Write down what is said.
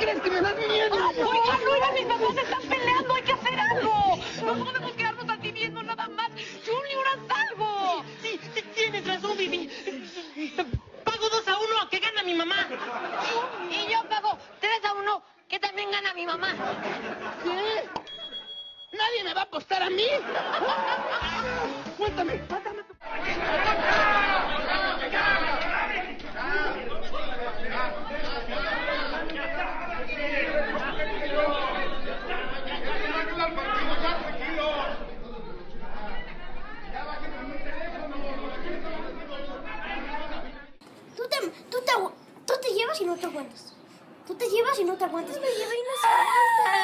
crees que me das miedo? Oiga, Luis, mis papás están peleando, hay que hacer algo. No podemos quedarnos así mismos nada más. Junior, haz algo. Sí, sí, tienes razón, Vivi. Pago dos a uno que gana mi mamá. Y yo pago tres a uno que también gana mi mamá. ¿Qué? ¿Nadie me va a apostar a mí? Cuéntame, y no te aguantas. Tú te llevas y no te aguantas. Me lleva y no se aguanta.